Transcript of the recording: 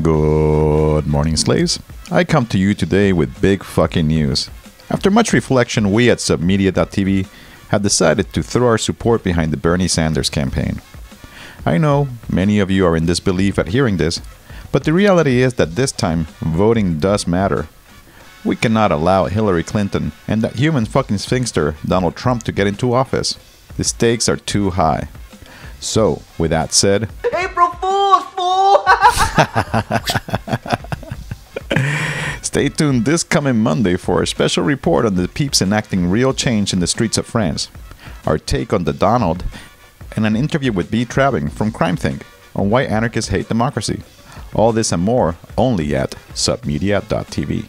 Good morning, slaves. I come to you today with big fucking news. After much reflection, we at Submedia.tv have decided to throw our support behind the Bernie Sanders campaign. I know many of you are in disbelief at hearing this, but the reality is that this time, voting does matter. We cannot allow Hillary Clinton and that human fucking sphincter, Donald Trump, to get into office. The stakes are too high. So, with that said! Stay tuned this coming Monday for a special report on the peeps enacting real change in the streets of France, our take on the Donald, and an interview with B. Trabbing from CrimethInc on why anarchists hate democracy. All this and more only at submedia.tv.